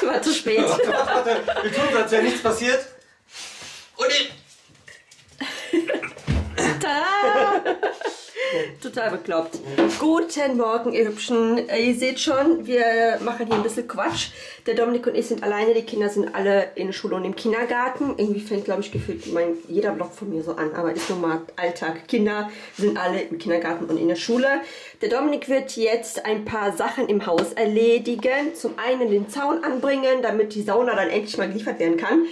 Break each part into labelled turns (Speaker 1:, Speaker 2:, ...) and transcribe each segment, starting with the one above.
Speaker 1: Es war zu spät.
Speaker 2: Warte, warte, warte. Wir tun so, als wäre nichts passiert. Und ich...
Speaker 1: Tada! Total bekloppt. Guten Morgen, ihr Hübschen. Äh, Ihr seht schon, wir machen hier ein bisschen Quatsch. Der Dominik und ich sind alleine, die Kinder sind alle in der Schule und im Kindergarten. Irgendwie fängt, glaube ich, gefühlt mein, jeder Blog von mir so an. Aber ist nun mal Alltag. Kinder sind alle im Kindergarten und in der Schule. Der Dominik wird jetzt ein paar Sachen im Haus erledigen. Zum einen den Zaun anbringen, damit die Sauna dann endlich mal geliefert werden kann.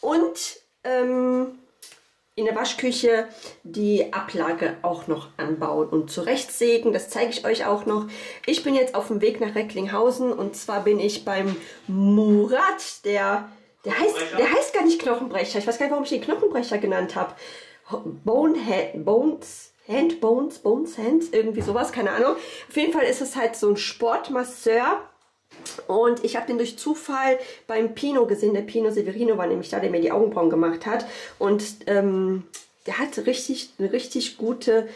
Speaker 1: Und ähm, in der Waschküche die Ablage auch noch anbauen und zurechtsägen. Das zeige ich euch auch noch. Ich bin jetzt auf dem Weg nach Recklinghausen und zwar bin ich beim Murat, der, der, heißt, der heißt gar nicht Knochenbrecher. Ich weiß gar nicht, warum ich ihn Knochenbrecher genannt habe. Bonehead, Bones, Hand, Bones, Bones, Hands, irgendwie sowas, keine Ahnung. Auf jeden Fall ist es halt so ein Sportmasseur. Und ich habe den durch Zufall beim Pino gesehen. Der Pino Severino war nämlich da, der mir die Augenbrauen gemacht hat. Und ähm, der hat richtig, eine richtig gute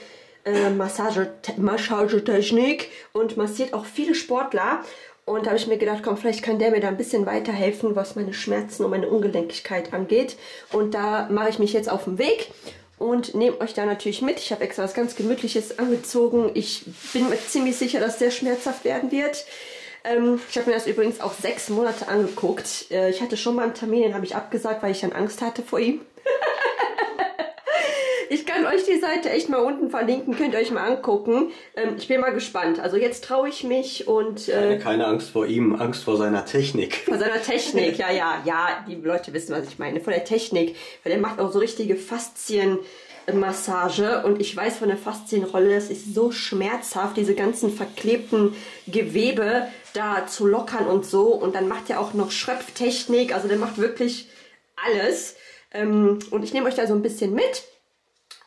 Speaker 1: äh, Massage, Massagetechnik und massiert auch viele Sportler. Und da habe ich mir gedacht, komm, vielleicht kann der mir da ein bisschen weiterhelfen, was meine Schmerzen und meine Ungelenkigkeit angeht. Und da mache ich mich jetzt auf den Weg und nehme euch da natürlich mit. Ich habe extra was ganz Gemütliches angezogen. Ich bin mir ziemlich sicher, dass der schmerzhaft werden wird. Ähm, ich habe mir das übrigens auch sechs Monate angeguckt. Äh, ich hatte schon mal einen Termin, den habe ich abgesagt, weil ich dann Angst hatte vor ihm. ich kann euch die Seite echt mal unten verlinken, könnt ihr euch mal angucken. Ähm, ich bin mal gespannt. Also jetzt traue ich mich und... Äh,
Speaker 2: Keine Angst vor ihm, Angst vor seiner Technik.
Speaker 1: von seiner Technik, ja, ja, ja, die Leute wissen, was ich meine. Von der Technik, weil der macht auch so richtige Faszienmassage und ich weiß von der Faszienrolle, das ist so schmerzhaft, diese ganzen verklebten Gewebe da zu lockern und so. Und dann macht er auch noch Schröpftechnik, also der macht wirklich alles. Ähm, und ich nehme euch da so ein bisschen mit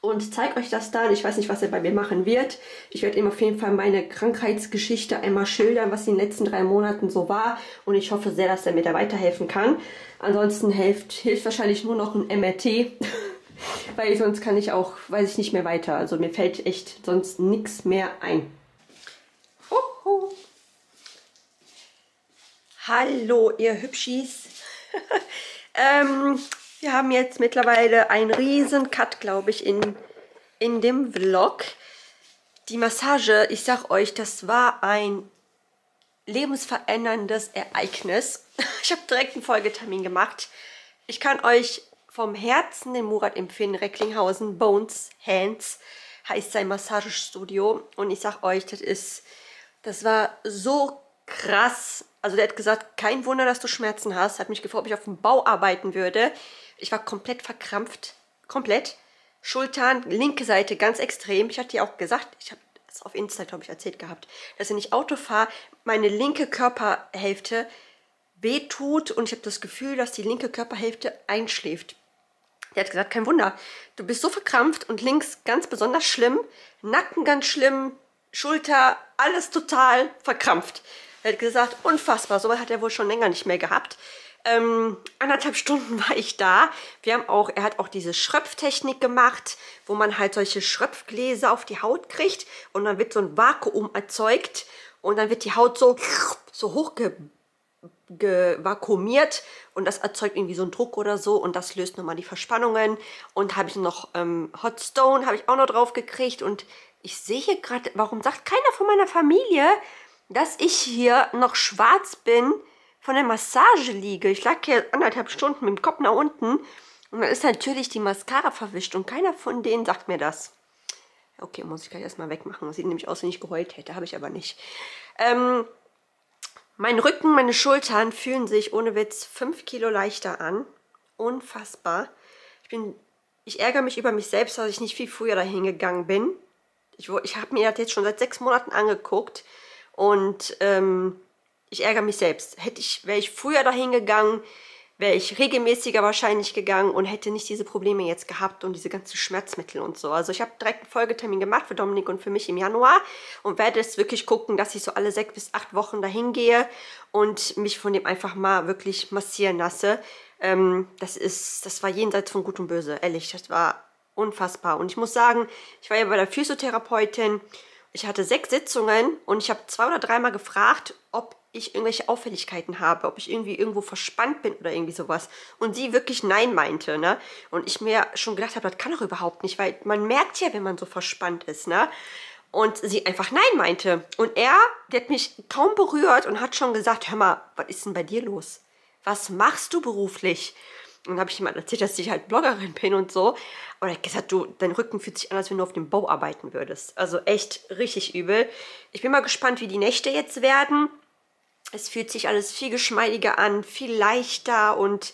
Speaker 1: und zeige euch das dann. Ich weiß nicht, was er bei mir machen wird. Ich werde ihm auf jeden Fall meine Krankheitsgeschichte einmal schildern, was in den letzten drei Monaten so war. Und ich hoffe sehr, dass er mir da weiterhelfen kann. Ansonsten hilft, hilft wahrscheinlich nur noch ein MRT. Weil sonst kann ich auch, weiß ich nicht mehr weiter. Also mir fällt echt sonst nichts mehr ein. Hoho. Hallo, ihr Hübschis. ähm, wir haben jetzt mittlerweile einen riesen Cut, glaube ich, in, in dem Vlog. Die Massage, ich sag euch, das war ein lebensveränderndes Ereignis. Ich habe direkt einen Folgetermin gemacht. Ich kann euch vom Herzen den Murat empfehlen. Recklinghausen Bones Hands heißt sein Massagestudio. Und ich sag euch, das ist, das war so krass. Also der hat gesagt, kein Wunder, dass du Schmerzen hast. Hat mich gefragt, ob ich auf dem Bau arbeiten würde. Ich war komplett verkrampft. Komplett. Schultern, linke Seite ganz extrem. Ich hatte ja auch gesagt, ich habe das auf Insta, glaube ich, erzählt gehabt, dass wenn ich Auto fahre, meine linke Körperhälfte wehtut und ich habe das Gefühl, dass die linke Körperhälfte einschläft. Der hat gesagt, kein Wunder, du bist so verkrampft und links ganz besonders schlimm, Nacken ganz schlimm, Schulter, alles total verkrampft. Er hat gesagt, unfassbar, sowas hat er wohl schon länger nicht mehr gehabt. Ähm, anderthalb Stunden war ich da. Wir haben auch, er hat auch diese Schröpftechnik gemacht, wo man halt solche Schröpfgläser auf die Haut kriegt und dann wird so ein Vakuum erzeugt und dann wird die Haut so, so hochge vakuumiert und das erzeugt irgendwie so einen Druck oder so und das löst nochmal die Verspannungen und habe ich noch ähm, Hot Stone habe ich auch noch drauf gekriegt und ich sehe hier gerade, warum sagt keiner von meiner Familie, dass ich hier noch schwarz bin von der Massage liege. Ich lag hier anderthalb Stunden mit dem Kopf nach unten und dann ist natürlich die Mascara verwischt und keiner von denen sagt mir das. Okay, muss ich gleich erstmal wegmachen. Sieht nämlich aus, wenn ich geheult hätte. Habe ich aber nicht. Ähm, mein Rücken, meine Schultern fühlen sich ohne Witz 5 Kilo leichter an. Unfassbar. Ich bin, ich ärgere mich über mich selbst, dass ich nicht viel früher dahin gegangen bin. Ich, ich habe mir das jetzt schon seit sechs Monaten angeguckt und ähm, ich ärgere mich selbst. Hätte ich, wäre ich früher dahin gegangen, wäre ich regelmäßiger wahrscheinlich gegangen und hätte nicht diese Probleme jetzt gehabt und diese ganzen Schmerzmittel und so. Also ich habe direkt einen Folgetermin gemacht für Dominik und für mich im Januar und werde jetzt wirklich gucken, dass ich so alle sechs bis acht Wochen dahin gehe und mich von dem einfach mal wirklich massieren lasse. Ähm, das ist, das war jenseits von Gut und Böse, ehrlich. Das war unfassbar. Und ich muss sagen, ich war ja bei der Physiotherapeutin Ich hatte sechs Sitzungen und ich habe zwei oder dreimal gefragt, ob ich irgendwelche Auffälligkeiten habe, ob ich irgendwie irgendwo verspannt bin oder irgendwie sowas. Und sie wirklich Nein meinte, ne? Und ich mir schon gedacht habe, das kann doch überhaupt nicht, weil man merkt ja, wenn man so verspannt ist, ne? Und sie einfach Nein meinte. Und er, der hat mich kaum berührt und hat schon gesagt, hör mal, was ist denn bei dir los? Was machst du beruflich? Dann habe ich ihm erzählt, dass ich halt Bloggerin bin und so. Und er hat gesagt, du, dein Rücken fühlt sich an, als wenn du auf dem Bau arbeiten würdest. Also echt richtig übel. Ich bin mal gespannt, wie die Nächte jetzt werden. Es fühlt sich alles viel geschmeidiger an, viel leichter und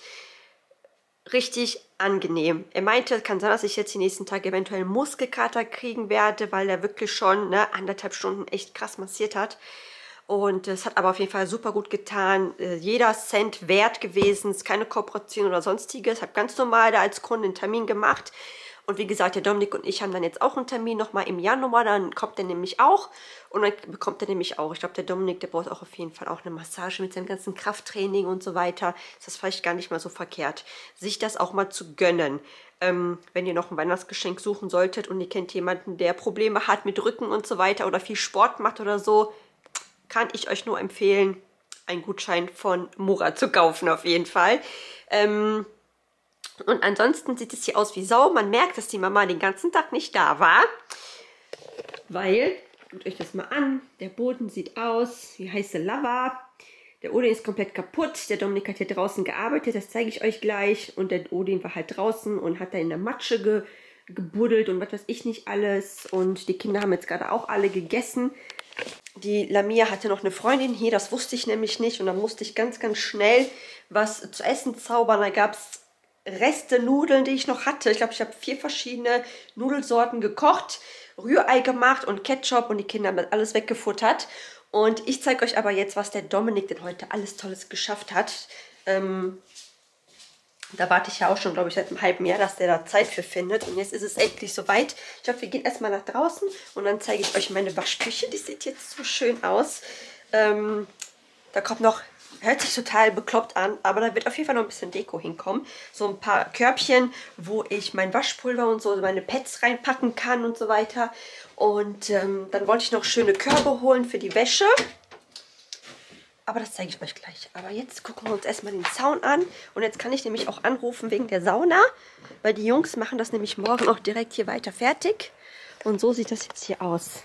Speaker 1: richtig angenehm. Er meinte, es kann sein, dass ich jetzt die nächsten Tage eventuell Muskelkater kriegen werde, weil er wirklich schon ne, anderthalb Stunden echt krass massiert hat. Und es hat aber auf jeden Fall super gut getan. Äh, jeder Cent wert gewesen. Es ist keine Kooperation oder sonstiges. Ich habe ganz normal da als Kunde einen Termin gemacht. Und wie gesagt, der Dominik und ich haben dann jetzt auch einen Termin nochmal im Januar. Dann kommt er nämlich auch. Und dann bekommt er nämlich auch. Ich glaube, der Dominik, der braucht auch auf jeden Fall auch eine Massage mit seinem ganzen Krafttraining und so weiter. Ist das vielleicht gar nicht mal so verkehrt, sich das auch mal zu gönnen. Ähm, wenn ihr noch ein Weihnachtsgeschenk suchen solltet und ihr kennt jemanden, der Probleme hat mit Rücken und so weiter oder viel Sport macht oder so, kann ich euch nur empfehlen, einen Gutschein von Mura zu kaufen auf jeden Fall. Ähm, und ansonsten sieht es hier aus wie Sau. Man merkt, dass die Mama den ganzen Tag nicht da war. Weil, guckt euch das mal an, der Boden sieht aus wie heiße Lava. Der Odin ist komplett kaputt. Der Dominik hat hier draußen gearbeitet, das zeige ich euch gleich. Und der Odin war halt draußen und hat da in der Matsche ge gebuddelt und was weiß ich nicht alles. Und die Kinder haben jetzt gerade auch alle gegessen. Die Lamia hatte noch eine Freundin hier, das wusste ich nämlich nicht. Und dann musste ich ganz, ganz schnell was zu essen zaubern. Da gab es Reste Nudeln, die ich noch hatte. Ich glaube, ich habe vier verschiedene Nudelsorten gekocht, Rührei gemacht und Ketchup und die Kinder haben alles weggefuttert. Und ich zeige euch aber jetzt, was der Dominik denn heute alles Tolles geschafft hat. Ähm, da warte ich ja auch schon, glaube ich, seit einem halben Jahr, dass der da Zeit für findet. Und jetzt ist es endlich soweit. Ich glaube, wir gehen erstmal nach draußen und dann zeige ich euch meine Waschküche. Die sieht jetzt so schön aus. Ähm, da kommt noch, hört sich total bekloppt an, aber da wird auf jeden Fall noch ein bisschen Deko hinkommen. So ein paar Körbchen, wo ich mein Waschpulver und so, meine Pads reinpacken kann und so weiter. Und ähm, dann wollte ich noch schöne Körbe holen für die Wäsche. Aber das zeige ich euch gleich. Aber jetzt gucken wir uns erstmal den Zaun an. Und jetzt kann ich nämlich auch anrufen wegen der Sauna. Weil die Jungs machen das nämlich morgen auch direkt hier weiter fertig. Und so sieht das jetzt hier aus.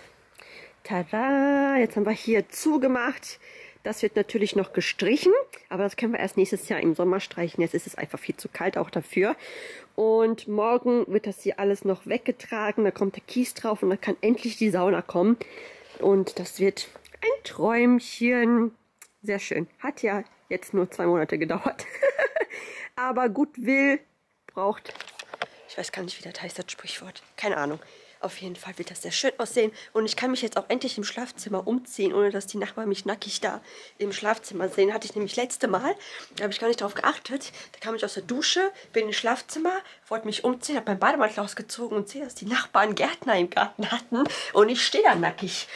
Speaker 1: Tada! Jetzt haben wir hier zugemacht. Das wird natürlich noch gestrichen, aber das können wir erst nächstes Jahr im Sommer streichen. Jetzt ist es einfach viel zu kalt auch dafür. Und morgen wird das hier alles noch weggetragen. Da kommt der Kies drauf und dann kann endlich die Sauna kommen. Und das wird ein Träumchen. Sehr schön. Hat ja jetzt nur zwei Monate gedauert. Aber Gutwill braucht, ich weiß gar nicht, wie das heißt, das Sprichwort. Keine Ahnung. Auf jeden Fall wird das sehr schön aussehen. Und ich kann mich jetzt auch endlich im Schlafzimmer umziehen, ohne dass die Nachbarn mich nackig da im Schlafzimmer sehen. Hatte ich nämlich letzte Mal. Da habe ich gar nicht drauf geachtet. Da kam ich aus der Dusche, bin ins Schlafzimmer, wollte mich umziehen, habe mein Bademantel ausgezogen und sehe, dass die Nachbarn Gärtner im Garten hatten. Und ich stehe da nackig.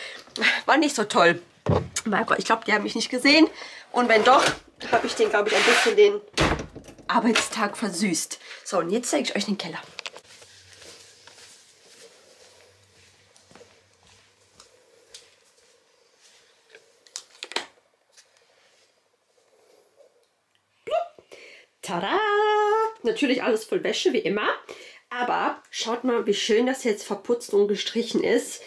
Speaker 1: War nicht so toll. Marco, ich glaube, die haben mich nicht gesehen. Und wenn doch, habe ich den, glaube ich, ein bisschen den Arbeitstag versüßt. So, und jetzt zeige ich euch den Keller. Tada! Natürlich alles voll Wäsche, wie immer. Aber schaut mal, wie schön das jetzt verputzt und gestrichen ist.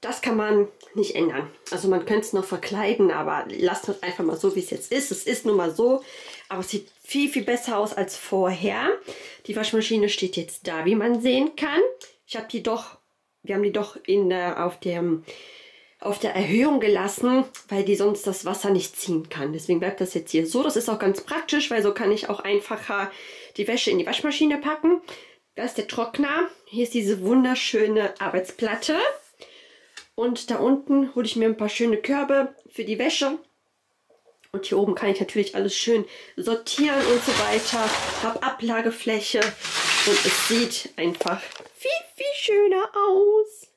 Speaker 1: Das kann man nicht ändern. Also man könnte es noch verkleiden, aber lasst es einfach mal so, wie es jetzt ist. Es ist nun mal so, aber es sieht viel, viel besser aus als vorher. Die Waschmaschine steht jetzt da, wie man sehen kann. Ich habe die doch, wir haben die doch in der, auf dem auf der Erhöhung gelassen, weil die sonst das Wasser nicht ziehen kann. Deswegen bleibt das jetzt hier so. Das ist auch ganz praktisch, weil so kann ich auch einfacher die Wäsche in die Waschmaschine packen. Da ist der Trockner. Hier ist diese wunderschöne Arbeitsplatte. Und da unten hole ich mir ein paar schöne Körbe für die Wäsche. Und hier oben kann ich natürlich alles schön sortieren und so weiter. Habe Ablagefläche und es sieht einfach viel, viel schöner aus.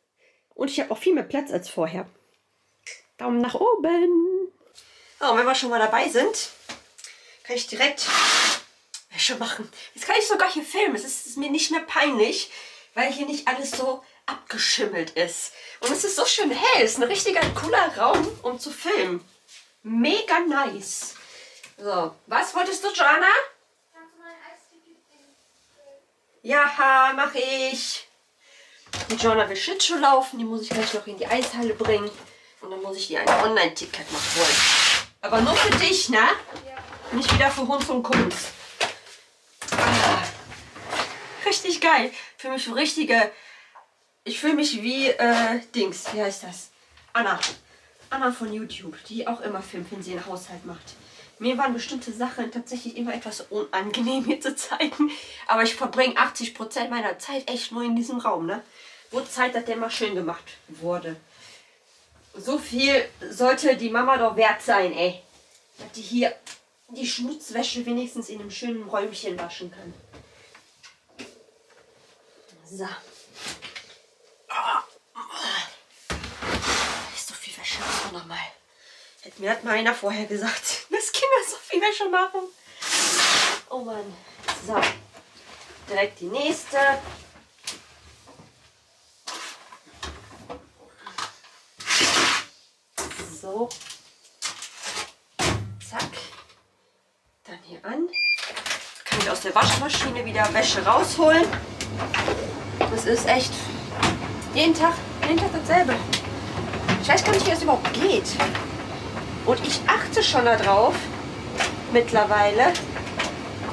Speaker 1: Und ich habe auch viel mehr Platz als vorher. Daumen nach oben. Oh, und wenn wir schon mal dabei sind, kann ich direkt Wäsche machen. Jetzt kann ich sogar hier filmen. Es ist, ist mir nicht mehr peinlich, weil hier nicht alles so abgeschimmelt ist. Und es ist so schön hell. Es ist ein richtiger cooler Raum, um zu filmen. Mega nice. So, was wolltest du, Joanna? Ja, mach ich. Die Joanna will Schlittschuh laufen. Die muss ich gleich noch in die Eishalle bringen. Und dann muss ich ihr ein Online-Ticket noch holen. Aber nur für dich, ne? Ja. Nicht wieder für Hund und Kunst. Ah, richtig geil. Für mich richtige... Ich fühle mich wie, äh, Dings. Wie heißt das? Anna. Anna von YouTube, die auch immer filmt, wenn sie einen Haushalt macht. Mir waren bestimmte Sachen tatsächlich immer etwas unangenehm hier zu zeigen. Aber ich verbringe 80% meiner Zeit echt nur in diesem Raum, ne? Wo Zeit, dass der mal schön gemacht wurde. So viel sollte die Mama doch wert sein, ey. Dass die hier die Schmutzwäsche wenigstens in einem schönen Räumchen waschen kann. So. Ist man nochmal. Hätte mir das mal einer vorher gesagt, dass Kinder so viel Wäsche machen. Oh Mann. So. Direkt die nächste. So. Zack. Dann hier an. Kann ich aus der Waschmaschine wieder Wäsche rausholen. Das ist echt jeden Tag, jeden Tag dasselbe. Ich weiß gar nicht, wie das überhaupt geht. Und ich achte schon darauf mittlerweile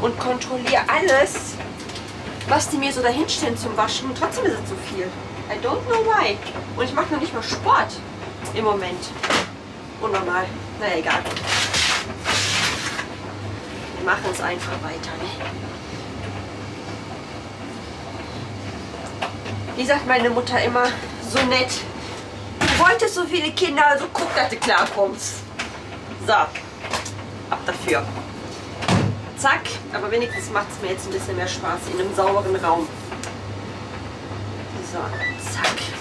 Speaker 1: und kontrolliere alles, was die mir so dahinstellen zum Waschen. Und trotzdem ist es so viel. I don't know why. Und ich mache noch nicht mal Sport im Moment. Unnormal. Na egal. Wir machen es einfach weiter. Ne? Wie sagt meine Mutter immer so nett. Wolltest so viele Kinder, also guck, dass du klarkommst. So, ab dafür. Zack, aber wenigstens macht es mir jetzt ein bisschen mehr Spaß in einem sauberen Raum. So, zack.